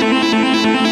Música